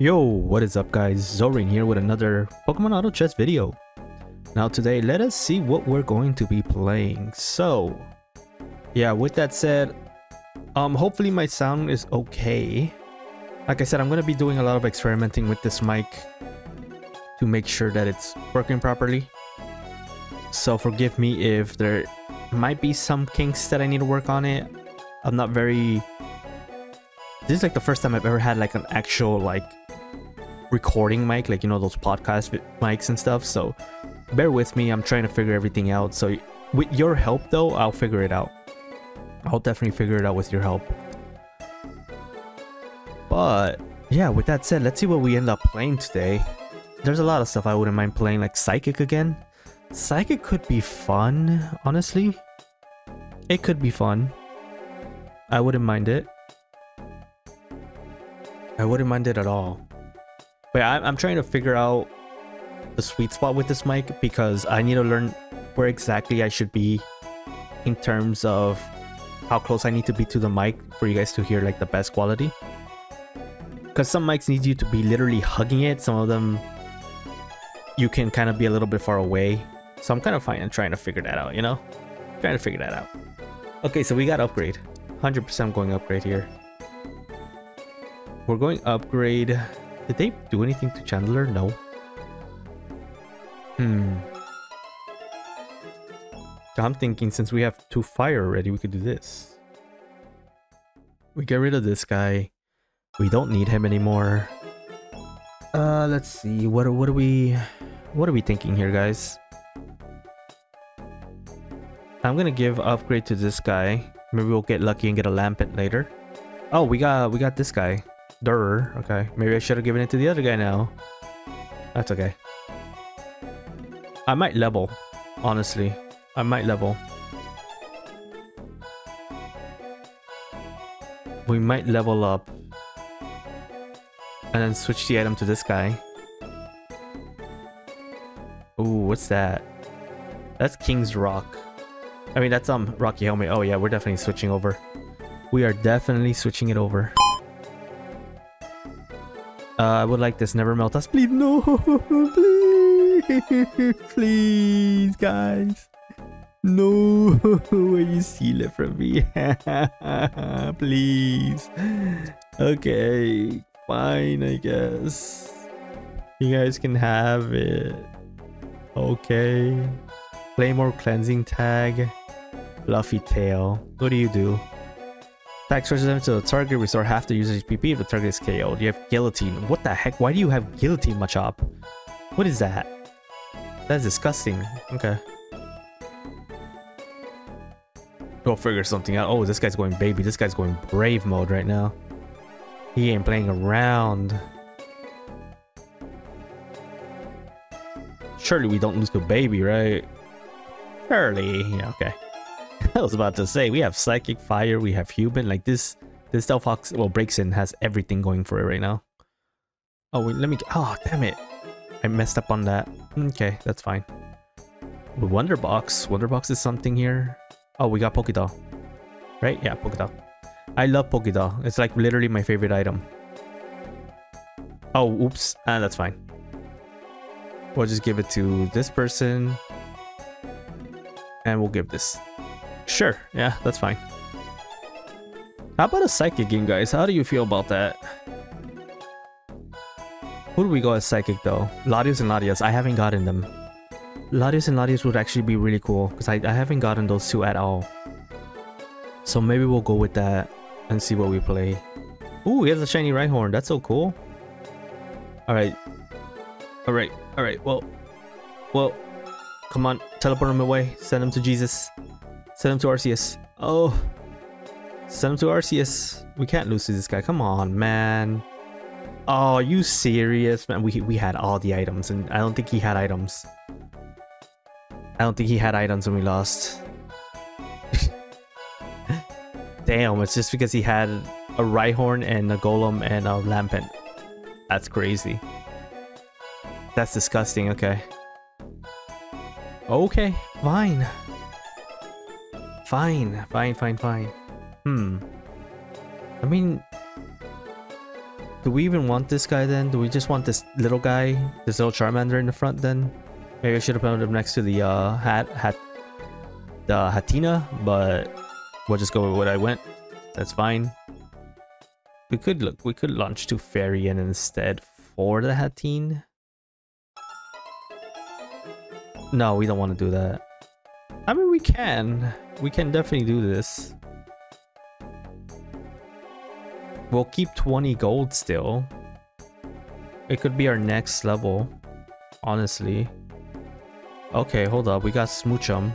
Yo, what is up guys? Zolrain here with another Pokemon Auto Chess video. Now today, let us see what we're going to be playing. So, yeah, with that said, um, hopefully my sound is okay. Like I said, I'm going to be doing a lot of experimenting with this mic to make sure that it's working properly. So forgive me if there might be some kinks that I need to work on it. I'm not very... This is like the first time I've ever had like an actual like recording mic, like you know those podcast mics and stuff. So bear with me. I'm trying to figure everything out. So with your help though, I'll figure it out. I'll definitely figure it out with your help. But yeah, with that said, let's see what we end up playing today. There's a lot of stuff I wouldn't mind playing, like Psychic again. Psychic could be fun, honestly. It could be fun. I wouldn't mind it. I wouldn't mind it at all. But I'm, I'm trying to figure out the sweet spot with this mic because I need to learn where exactly I should be in terms of how close I need to be to the mic for you guys to hear like the best quality. Because some mics need you to be literally hugging it. Some of them you can kind of be a little bit far away. So I'm kind of fine and trying to figure that out, you know? Trying to figure that out. Okay, so we got upgrade. 100% going upgrade here. We're going upgrade. Did they do anything to Chandelure? No. Hmm. I'm thinking since we have two fire already, we could do this. We get rid of this guy. We don't need him anymore. Uh, let's see. What what are we what are we thinking here, guys? I'm gonna give upgrade to this guy. Maybe we'll get lucky and get a Lampent later. Oh, we got we got this guy. Durr. Okay. Maybe I should have given it to the other guy now. That's okay. I might level, honestly. I might level. We might level up. And then switch the item to this guy. Ooh, what's that? That's King's Rock. I mean, that's um Rocky Helmet. Oh yeah, we're definitely switching over. We are definitely switching it over. Uh, I would like this. Never melt us. Please, no. Please. Please, guys. No. Will you steal it from me? Please. Okay. Fine, I guess. You guys can have it. Okay. Claymore cleansing tag. Fluffy tail. What do you do? Attack stretches them to the target, restore half the user's PP if the target is KO'd. You have Guillotine. What the heck? Why do you have Guillotine, Machop? What is that? That's disgusting. Okay. Go figure something out. Oh, this guy's going baby. This guy's going brave mode right now. He ain't playing around. Surely we don't lose to baby, right? Surely. Yeah, okay. I was about to say, we have Psychic, Fire, we have Human. Like this, this Delphox, well, Braixen has everything going for it right now. Oh, wait, let me, oh, damn it. I messed up on that. Okay, that's fine. Wonder Box. Wonder Box is something here. Oh, we got Pokédoll. Right? Yeah, Pokédoll. I love Pokédoll. It's like literally my favorite item. Oh, oops. Ah, that's fine. We'll just give it to this person. And we'll give this Sure, yeah, that's fine. How about a Psychic game, guys? How do you feel about that? Who do we go as Psychic, though? Latios and Latias. I haven't gotten them. Latios and Latias would actually be really cool, because I, I haven't gotten those two at all. So maybe we'll go with that and see what we play. Ooh, he has a shiny Rhyhorn. That's so cool. Alright. Alright, alright, well... Well... Come on, teleport him away. Send him to Jesus. Send him to Arceus. Oh. Send him to Arceus. We can't lose to this guy. Come on, man. Oh, are you serious? Man, we, we had all the items, and I don't think he had items. I don't think he had items when we lost. Damn, it's just because he had a Rhyhorn and a Golem and a Lampent. That's crazy. That's disgusting, okay. Okay, fine. Fine, fine, fine, fine. Hmm. I mean, Do we even want this guy then? Do we just want this little guy, this little Charmander in the front then? Maybe I should have put him next to the uh, hat, hat, the Hatenna, but we'll just go with what I went. That's fine. We could look. We could launch to Fairy and instead for the Hatenna. No, we don't want to do that. I mean, we can. We can definitely do this. We'll keep 20 gold still. It could be our next level, honestly. Okay, hold up. We got Smoochum.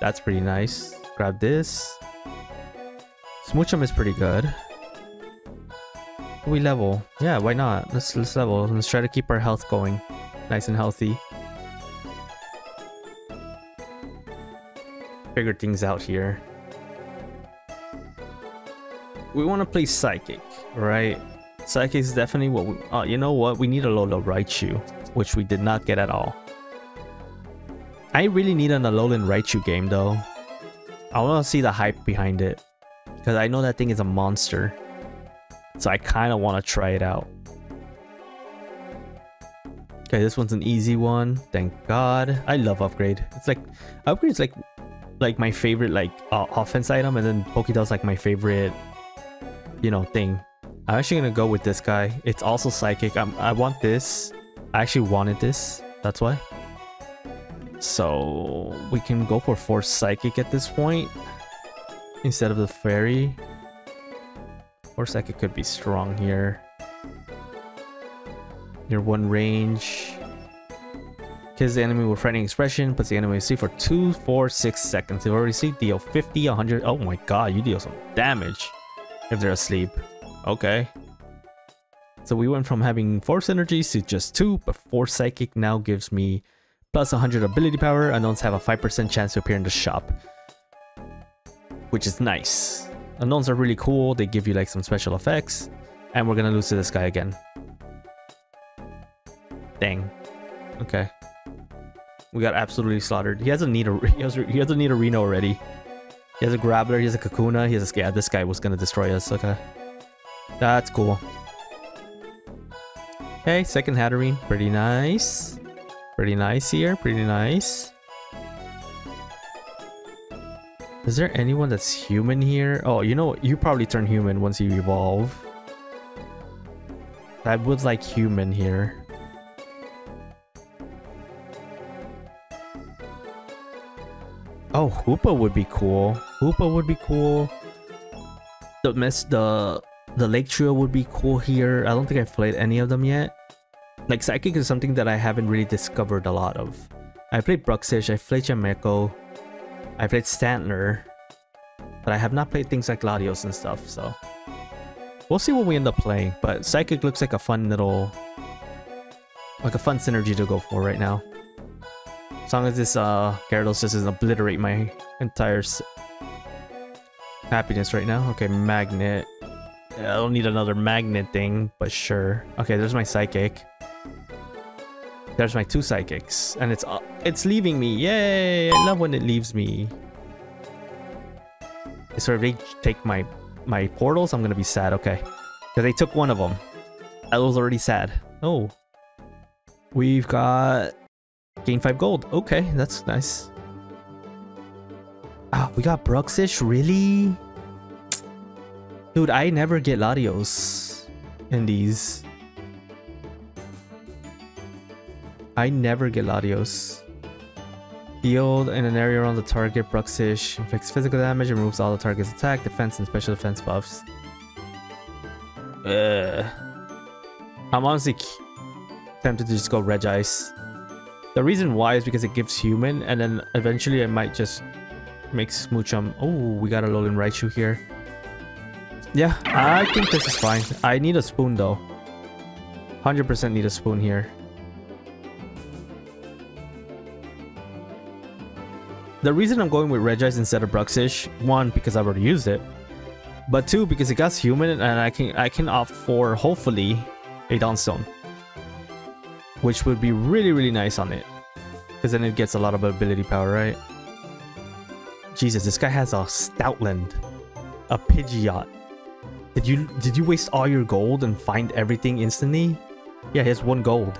That's pretty nice. Grab this. Smoochum is pretty good. We level. Yeah, why not? Let's let's level. Let's try to keep our health going. Nice and healthy. Figure things out here. We want to play Psychic, right? Psychic is definitely what we... Oh, you know what? We need a Alolan Raichu, which we did not get at all. I really need an Alolan Raichu game, though. I want to see the hype behind it. Because I know that thing is a monster. So I kind of want to try it out. Okay, this one's an easy one. Thank God. I love upgrade. It's like upgrade's like like my favorite like uh, offense item, and then Pokédoll's like my favorite, you know, thing. I'm actually gonna go with this guy. It's also psychic. I'm, I want this. I actually wanted this. That's why. So we can go for force psychic at this point instead of the fairy. Or Psychic could be strong here. Near one range. Kills the enemy with frightening expression, puts the enemy asleep for 2, 4, 6 seconds. They've already sleep, deal 50, 100. Oh my god, you deal some damage if they're asleep. Okay. So we went from having 4 synergies to just 2, but 4 Psychic now gives me plus 100 ability power. Unknowns have a 5% chance to appear in the shop. Which is nice. Unknowns are really cool. They give you like some special effects. And we're gonna lose to this guy again. Dang. Okay. We got absolutely slaughtered. He doesn't need a he has, he a need a Reno already. He has a Graveler, he has a Kakuna, he has a yeah, this guy was gonna destroy us. Okay. That's cool. Okay, second Hatterene. Pretty nice. Pretty nice here. Pretty nice. Is there anyone that's human here? Oh, you know, you probably turn human once you evolve. I would like human here. Oh, Hoopa would be cool. Hoopa would be cool. The mess, the the Lake Trio would be cool here. I don't think I've played any of them yet. Like Psychic is something that I haven't really discovered a lot of. I played Bruxish, I played Chimecho, I played Stantler, but I have not played things like Latios and stuff, so... We'll see what we end up playing, but Psychic looks like a fun little... Like a fun synergy to go for right now. As long as this uh, Gyarados just doesn't obliterate my entire happiness right now. Okay, Magnet. I don't need another Magnet thing, but sure. Okay, there's my Psychic. There's my two psychics, and it's uh, it's leaving me. Yay! I love when it leaves me. So if they take my my portals, I'm gonna be sad. Okay, because they took one of them. I was already sad. Oh, we've got gain five gold. Okay, that's nice. Ah, we got Bruxish. Really? Dude, I never get Latios in these. I never get Latios. Healed in an area around the target, Bruxish inflicts physical damage and removes all the target's attack, defense, and special defense buffs. Ugh. I'm honestly tempted to just go Regice. The reason why is because it gives human, and then eventually I might just make Smoochum. Oh, we got a Alolan Raichu here. Yeah, I think this is fine. I need a spoon though. 100% need a spoon here. The reason I'm going with Regice instead of Bruxish, one, because I've already used it, but two, because it got human and I can I can opt for, hopefully, a Dawnstone. Which would be really, really nice on it. Because then it gets a lot of ability power, right? Jesus, this guy has a Stoutland. A Pidgeot. Did you did you waste all your gold and find everything instantly? Yeah, he has one gold.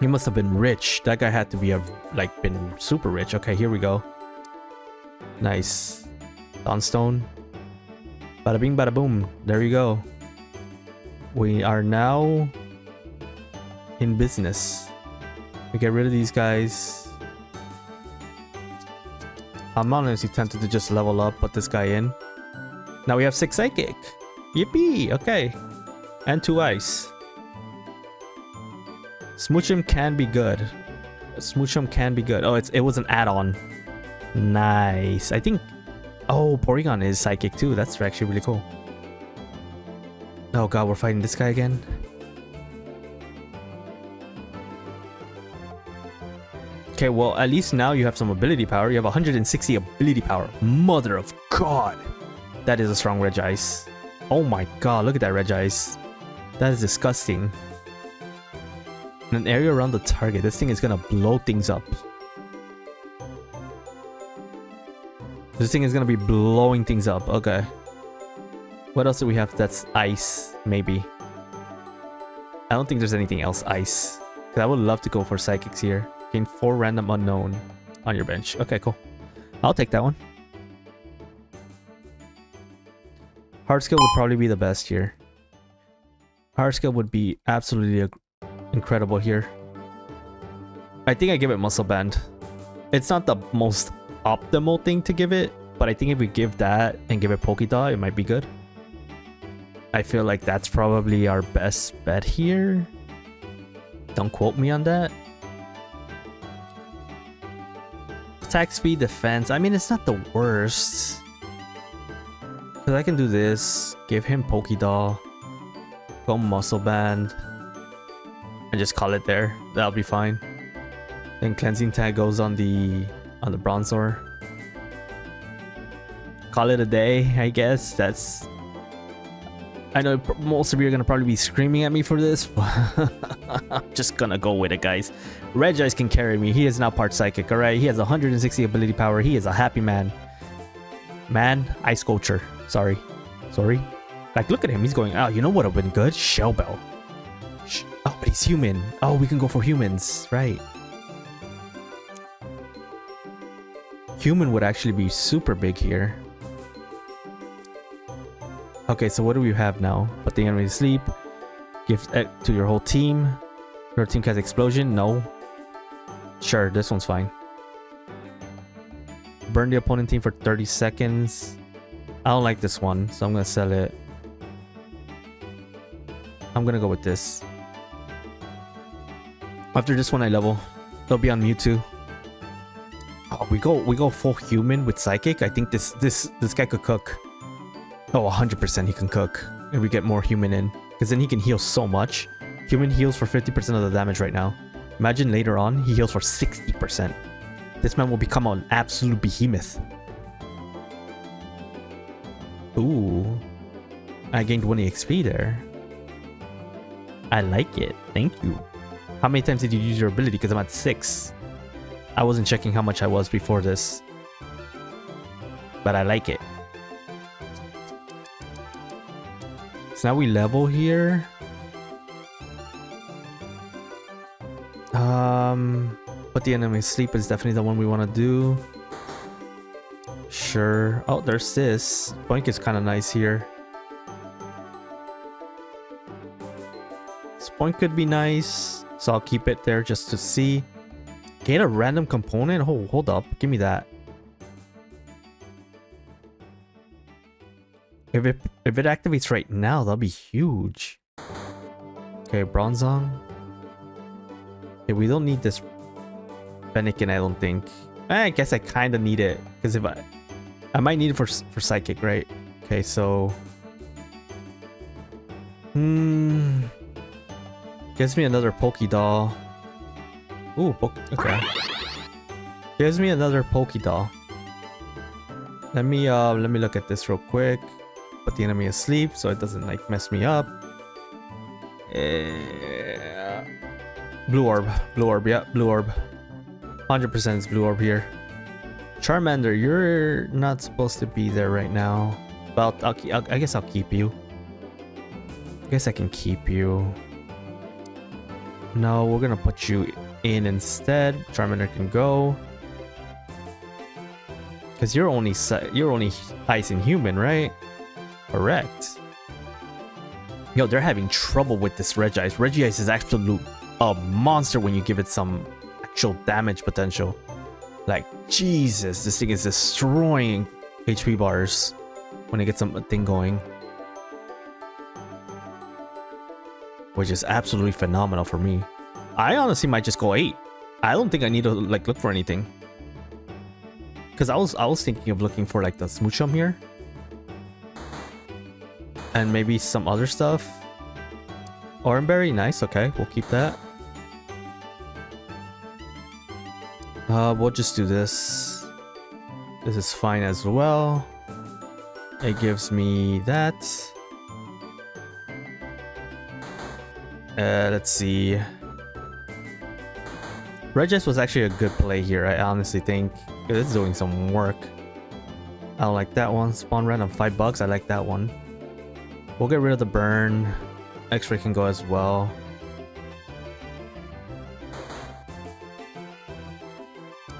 He must have been rich. That guy had to be a like been super rich. Okay, here we go. Nice. Dawnstone. Bada bing bada boom. There you go. We are now in business. We get rid of these guys. I'm honestly tempted to just level up, put this guy in. Now we have six psychic. Yippee! Okay. And two ice. Smoochum can be good. Smoochum can be good. Oh, it's it was an add-on. Nice. I think... Oh, Porygon is psychic too. That's actually really cool. Oh god, we're fighting this guy again. Okay, well, at least now you have some ability power. You have 160 ability power. Mother of God! That is a strong Regice. Oh my god, look at that Regice. That is disgusting. In an area around the target, this thing is gonna blow things up. This thing is gonna be blowing things up. Okay. What else do we have that's ice? Maybe. I don't think there's anything else ice. I would love to go for psychics here. Gain 4 random unknown on your bench. Okay, cool. I'll take that one. Hard skill would probably be the best here. Hard skill would be absolutely incredible here. I think I give it muscle band. It's not the most optimal thing to give it, but I think if we give that and give it Pokédoll, it might be good. I feel like that's probably our best bet here. Don't quote me on that. Attack speed, defense. I mean, it's not the worst. Because I can do this, give him Pokédoll, go Muscle Band, and just call it there. That'll be fine. Then Cleansing Tag goes on the on the Bronzor. Call it a day, I guess. That's... I know most of you are going to probably be screaming at me for this, I'm just gonna go with it, guys. Regice can carry me. He is now part Psychic, alright? He has 160 ability power. He is a happy man. Man, Ice Culture. Sorry. Sorry. Like, look at him. He's going, oh, you know what would have been good? Shell Bell. Sh oh, but he's human. Oh, we can go for humans. Right. Human would actually be super big here. Okay, so what do we have now? Put the enemy to sleep. Give to your whole team. Your team has explosion? No. Sure, this one's fine. Burn the opponent team for 30 seconds. I don't like this one, so I'm gonna sell it. I'm gonna go with this. After this one I level. They'll be on Mewtwo. Oh, we go we go full human with psychic. I think this this this guy could cook. Oh, 100% he can cook. And we get more human in. Because then he can heal so much. Human heals for 50% of the damage right now. Imagine later on, he heals for 60%. This man will become an absolute behemoth. Ooh. I gained 1 XP there. I like it. Thank you. How many times did you use your ability? Because I'm at 6. I wasn't checking how much I was before this. But I like it. So now we level here. Um, put the enemy sleep is definitely the one we want to do. Sure. Oh, there's this. Boink is kind of nice here. Spoink could be nice, so I'll keep it there just to see. Get a random component? Oh, hold up. Give me that. If it if it activates right now, that'll be huge. Okay, Bronzong. Okay, we don't need this Fennekin, I don't think. I guess I kind of need it because if I, I might need it for for psychic, right? Okay, so, hmm, gives me another Pokédoll. Ooh, po okay. Gives me another Pokédoll. Let me uh let me look at this real quick. Put the enemy asleep so it doesn't like mess me up. Blue orb, blue orb, yeah, blue orb. 100% is blue orb here. Charmander, you're not supposed to be there right now. Well, I'll, I'll, I guess I'll keep you. I guess I can keep you. No, we're gonna put you in instead. Charmander can go. Cause you're only you're only ice and human, right? Correct. Yo, they're having trouble with this Regice. Regice is absolute a monster when you give it some actual damage potential. Like, Jesus, this thing is destroying HP bars when it gets something going. Which is absolutely phenomenal for me. I honestly might just go 8. I don't think I need to like look for anything. Cause I was I was thinking of looking for like the Smoochum here. And maybe some other stuff. Oranberry, nice, okay, we'll keep that. Uh, we'll just do this. This is fine as well. It gives me that. Uh, let's see. Regice was actually a good play here, I honestly think. It's doing some work. I like that one. Spawn random 5 bucks, I like that one. We'll get rid of the burn. X-ray can go as well.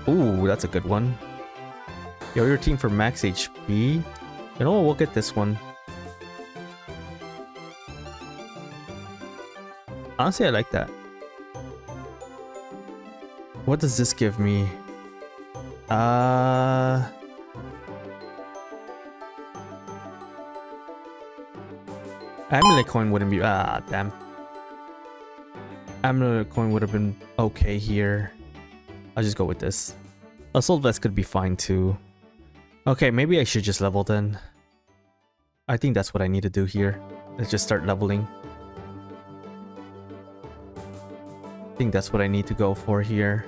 Ooh, that's a good one. Yo, your team for max HP. You know what? We'll get this one. Honestly, I like that. What does this give me? Uh... Amulet coin wouldn't be... Ah, damn. Amulet coin would have been okay here. I'll just go with this. Assault vest could be fine too. Okay, maybe I should just level then. I think that's what I need to do here. Let's just start leveling. I think that's what I need to go for here.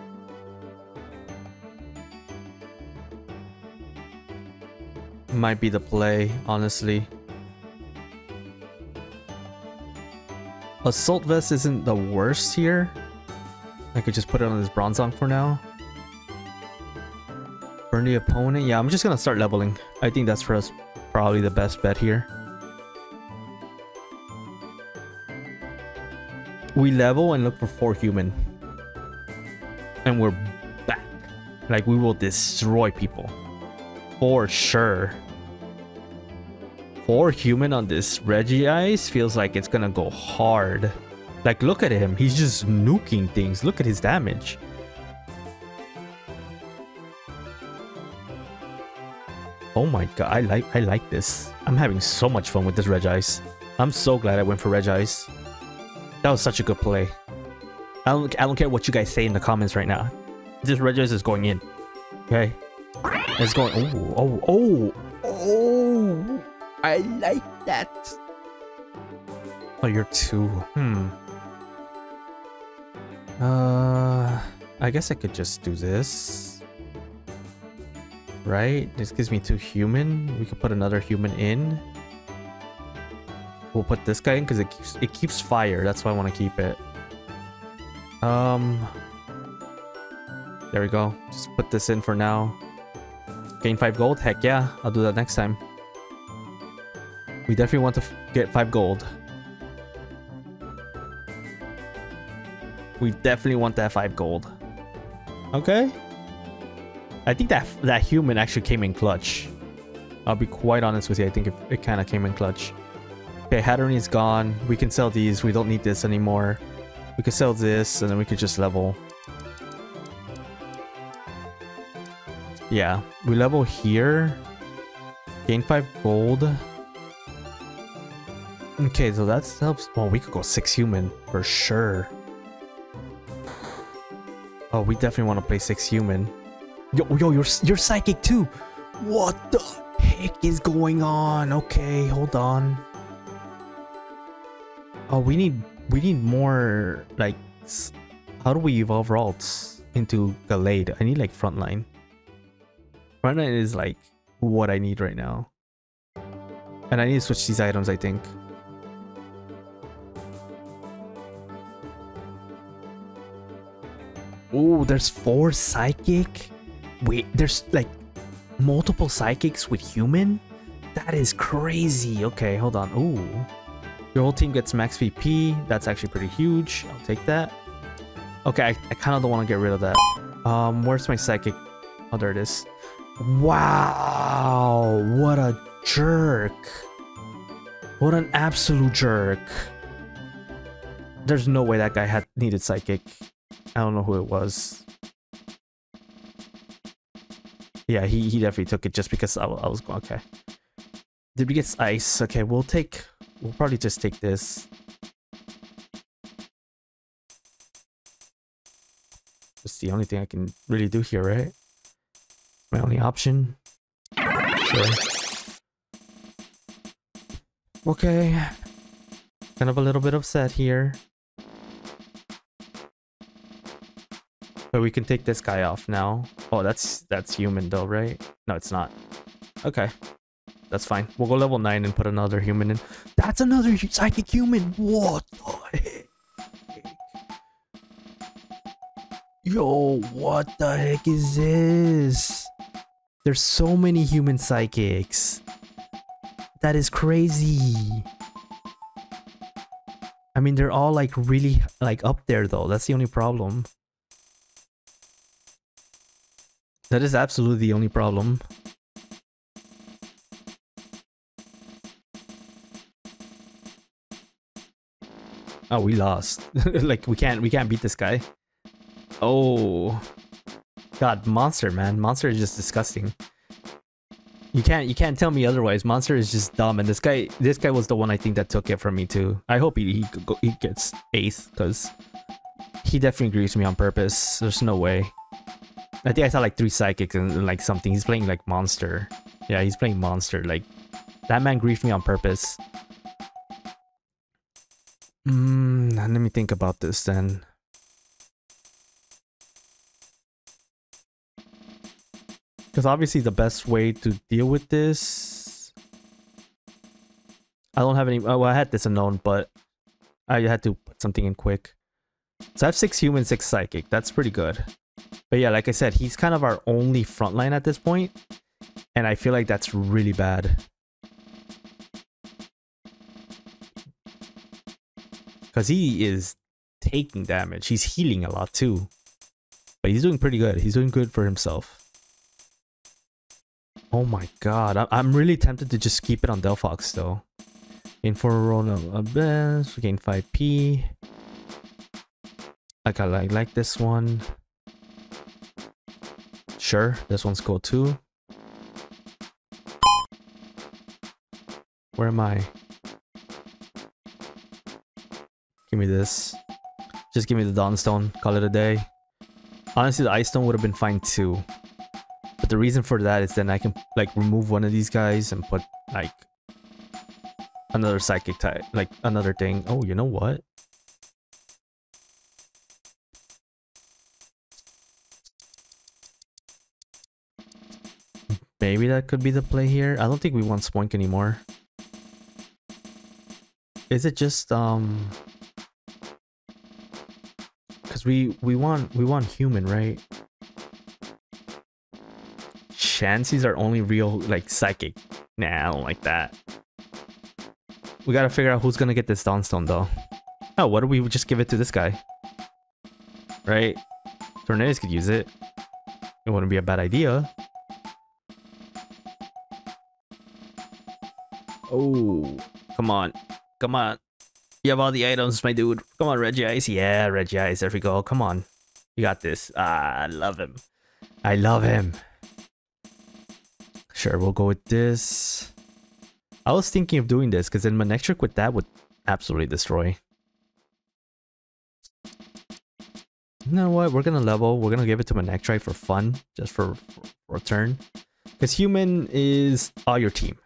Might be the play, honestly. Assault Vest isn't the worst here. I could just put it on this Bronzong for now. Burn the opponent. Yeah, I'm just gonna start leveling. I think that's for us probably the best bet here. We level and look for 4 human. And we're back. Like, we will destroy people. For sure. 4 human on this Regice feels like it's gonna go hard. Like, look at him. He's just nuking things. Look at his damage. Oh my god, I like I like this. I'm having so much fun with this Regice. I'm so glad I went for Regice. That was such a good play. I don't, I don't care what you guys say in the comments right now. This Regice is going in. Okay? It's going... Oh, oh, oh! Oh! I like that! Oh, you're two. Hmm. Uh, I guess I could just do this. Right? This gives me two human. We could put another human in. We'll put this guy in because it keeps it keeps fire. That's why I want to keep it. Um There we go. Just put this in for now. Gain 5 gold? Heck yeah, I'll do that next time. We definitely want to get 5 gold. We definitely want that 5 gold. Okay. I think that that human actually came in clutch. I'll be quite honest with you. I think it, it kind of came in clutch. Okay, Hatterene is gone. We can sell these. We don't need this anymore. We could sell this, and then we could just level. Yeah, we level here. Gain 5 gold. Okay, so that helps. Well, we could go 6 human for sure. Oh, we definitely want to play six human. Yo, yo, you're you're psychic too. What the heck is going on? Okay, hold on. Oh, we need we need more like. How do we evolve Ralts into Gallade? I need like frontline. Frontline is like what I need right now. And I need to switch these items, I think. Oh, there's four psychic? Wait, there's like multiple psychics with human? That is crazy. Okay, hold on. Ooh. Your whole team gets max VP. That's actually pretty huge. I'll take that. Okay, I, I kind of don't want to get rid of that. Um, where's my psychic? Oh, there it is. Wow, what a jerk. What an absolute jerk. There's no way that guy had needed psychic. I don't know who it was. Yeah, he, he definitely took it just because I, I was going, okay. Did we get ice? Okay, we'll take, we'll probably just take this. It's the only thing I can really do here, right? My only option. Sure. Okay. Kind of a little bit upset here. But we can take this guy off now. Oh, that's that's human though, right? No, it's not. Okay. That's fine. We'll go level 9 and put another human in. That's another psychic human! What the heck? Yo, what the heck is this? There's so many human psychics. That is crazy. I mean, they're all like really like up there though. That's the only problem. That is absolutely the only problem. Oh, we lost. like we can't we can't beat this guy. Oh. God, monster, man. Monster is just disgusting. You can't you can't tell me otherwise. Monster is just dumb, and this guy this guy was the one I think that took it from me too. I hope he he, he gets eighth because he definitely agrees me on purpose. There's no way. I think I saw like three psychics and like something. He's playing like monster. Yeah, he's playing monster. Like that man griefed me on purpose. Hmm. let me think about this then. Because obviously the best way to deal with this... I don't have any... Oh, well, I had this unknown, but I had to put something in quick. So I have 6 human, 6 psychic. That's pretty good. But yeah, like I said, he's kind of our only frontline at this point, And I feel like that's really bad. Because he is taking damage. He's healing a lot too. But he's doing pretty good. He's doing good for himself. Oh my god, I am really tempted to just keep it on Delphox though. In for a roll of abyss, we gain 5p. Like I like, like this one. Sure, this one's cool too. Where am I? Give me this. Just give me the Dawnstone, call it a day. Honestly, the Ice Stone would have been fine too. But the reason for that is then I can like remove one of these guys and put like another psychic type, like another thing. Oh, you know what? Maybe that could be the play here. I don't think we want Spoink anymore. Is it just um because we we want we want human, right? Chances are only real, like, psychic. Nah, I don't like that. We gotta figure out who's gonna get this Dawnstone, though. Oh, what do we just give it to this guy? Right? Tornadus could use it. It wouldn't be a bad idea. Oh, come on. Come on. You have all the items, my dude. Come on, Regice. Yeah, Regice. There we go. Come on. You got this. Ah, I love him. I love him. Sure, we'll go with this. I was thinking of doing this because then my next trick with that would absolutely destroy. You know what? We're gonna level. We're gonna give it to Manectric for fun, just for, for a turn. Because human is all your team.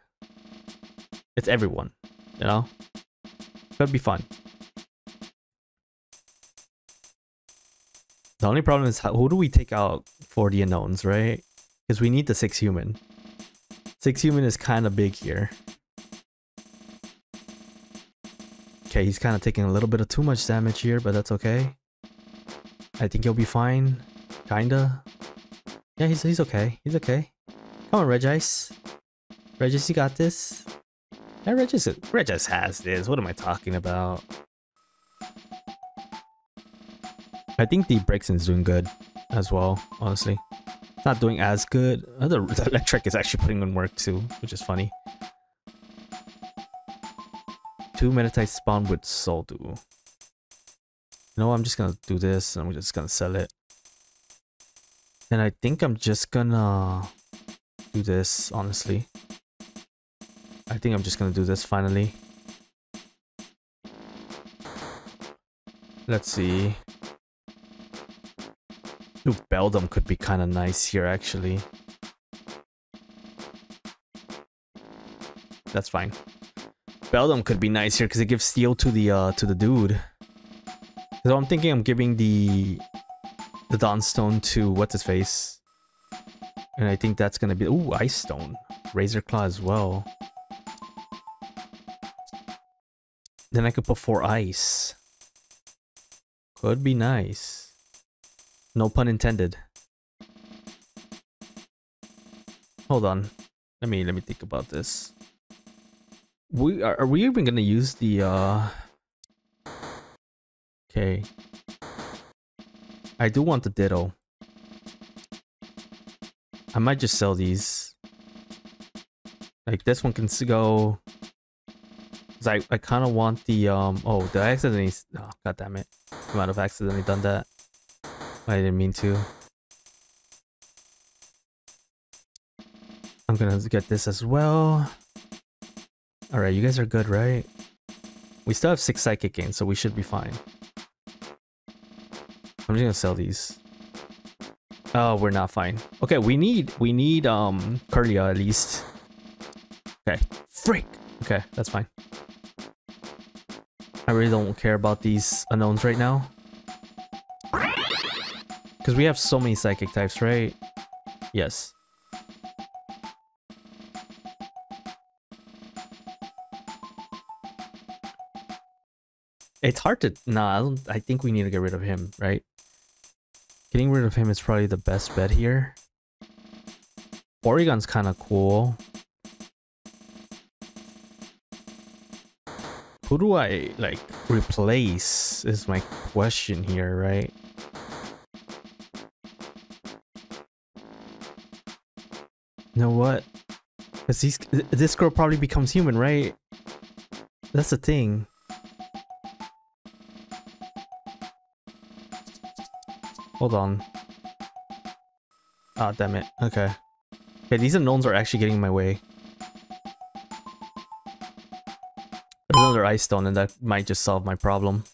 It's everyone, you know? Could be fun. The only problem is how, who do we take out for the unknowns, right? Because we need the six human. Six human is kind of big here. Okay, he's kind of taking a little bit of too much damage here, but that's okay. I think he'll be fine. Kinda. Yeah, he's, he's okay. He's okay. Come on, Regice. Regis, you got this? Yeah, Regice, Regice has this. What am I talking about? I think the Bruxish's doing good as well, honestly. not doing as good. The, the Electric is actually putting in work too, which is funny. Two I spawn with Soldu. You know, I'm just gonna do this and I'm just gonna sell it. And I think I'm just gonna do this, honestly. I think I'm just gonna do this finally. Let's see. Ooh, Beldum could be kind of nice here, actually. That's fine. Beldum could be nice here because it gives steel to the uh to the dude. So I'm thinking I'm giving the the Dawnstone to what's his face. And I think that's gonna be ooh, Ice Stone. Razor Claw as well. Then I could put four ice. Could be nice. No pun intended. Hold on. Let me let me think about this. We are, are we even gonna use the uh Okay. I do want the ditto. I might just sell these. Like this one can go. I I kind of want the um. Oh, did I accidentally? Oh, God damn it! I might have accidentally done that. I didn't mean to. I'm gonna get this as well. Alright, you guys are good, right? We still have six psychic gains, so we should be fine. I'm just gonna sell these. Oh, we're not fine. Okay, we need we need um Kirlia at least. Okay. Freak! Okay, that's fine. I really don't care about these unknowns right now. Because we have so many psychic types, right? Yes. It's hard to... Nah, I, don't, I think we need to get rid of him, right? Getting rid of him is probably the best bet here. Oregon's kind of cool. Who do I, like, replace is my question here, right? You know what? Cause he's this girl probably becomes human, right? That's the thing. Hold on. Ah, oh, damn it. Okay. Okay, these unknowns are actually getting in my way. Another ice stone and that might just solve my problem.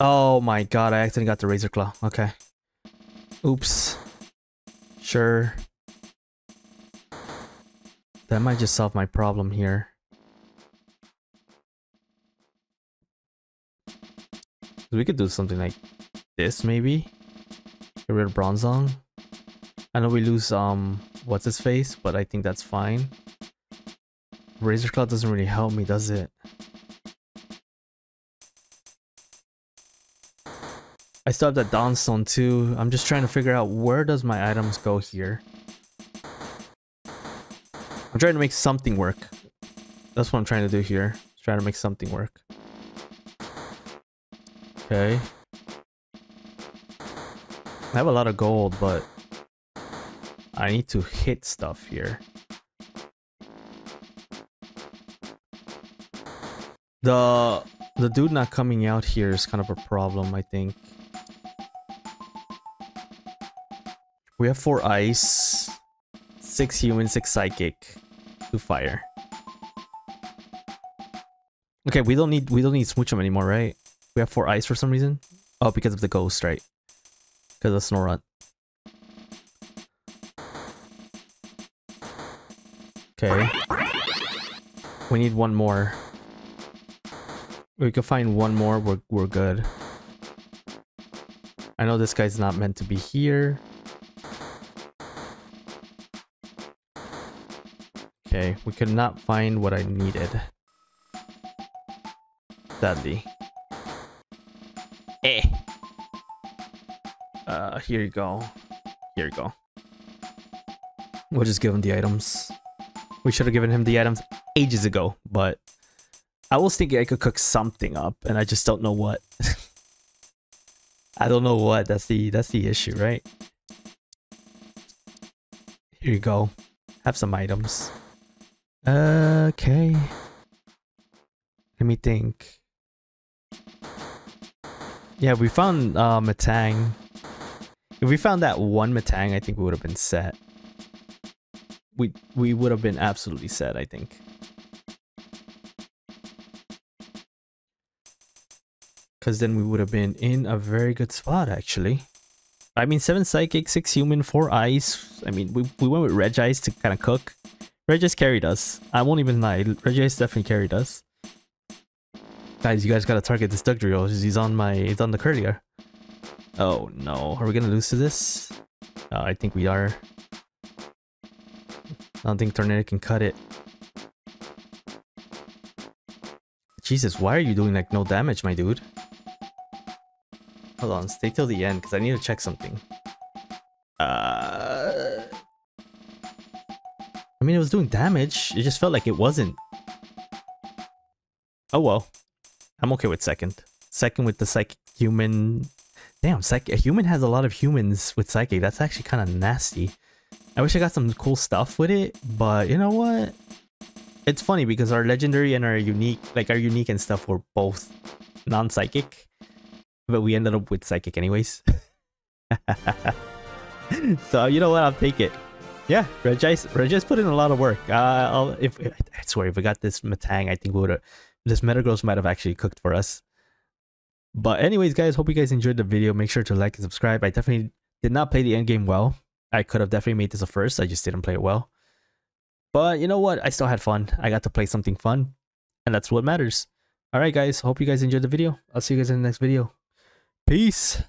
Oh my god, I accidentally got the razor claw. Okay. Oops. Sure. That might just solve my problem here. We could do something like this, maybe? Get rid of Bronzong. I know we lose, um, what's his face, but I think that's fine. Razor Claw doesn't really help me, does it? I still have that Dawnstone too. I'm just trying to figure out where does my items go here. I'm trying to make something work. That's what I'm trying to do here. Trying to make something work. Okay. I have a lot of gold, but I need to hit stuff here. The the dude not coming out here is kind of a problem, I think. We have four ice, six human, six psychic two fire. Okay, we don't need we don't need Smoochum anymore, right? We have four ice for some reason. Oh, because of the ghost, right? Because of Snorunt. Okay. We need one more. We can find one more, we're, we're good. I know this guy's not meant to be here. Okay, we could not find what I needed. Sadly. Eh. Uh, here you go. Here you go. We'll just give him the items. We should have given him the items ages ago, but I was thinking I could cook something up, and I just don't know what. I don't know what. That's the that's the issue, right? Here you go. Have some items. Okay. Let me think. Yeah, we found uh, Matang. If we found that one Matang, I think we would have been set. We we would have been absolutely set, I think. Because then we would have been in a very good spot, actually. I mean, 7 Psychic, 6 Human, 4 Ice. I mean, we, we went with Regice to kind of cook. Regice carried us. I won't even lie. Regice definitely carried us. Guys, you guys gotta target this Dugtrio. He's on my... He's on the courier. Oh, no. Are we gonna lose to this? Uh, I think we are. I don't think Tornado can cut it. Jesus, why are you doing like no damage, my dude? Hold on, stay till the end because I need to check something. Uh, I mean, it was doing damage. It just felt like it wasn't. Oh well. I'm okay with second. Second with the psychic human. Damn, psychic. A human has a lot of humans with psychic. That's actually kind of nasty. I wish I got some cool stuff with it, but you know what? It's funny because our legendary and our unique, like our unique and stuff were both non-psychic, but we ended up with psychic anyways. so you know what? I'll take it. Yeah, Regice, Regice put in a lot of work. Uh, if I swear, if we got this Metang, I think we would have. This Metagross might have actually cooked for us. But anyways, guys, hope you guys enjoyed the video. Make sure to like and subscribe. I definitely did not play the end game well. I could have definitely made this a first. I just didn't play it well. But you know what? I still had fun. I got to play something fun. And that's what matters. Alright guys, hope you guys enjoyed the video. I'll see you guys in the next video. Peace.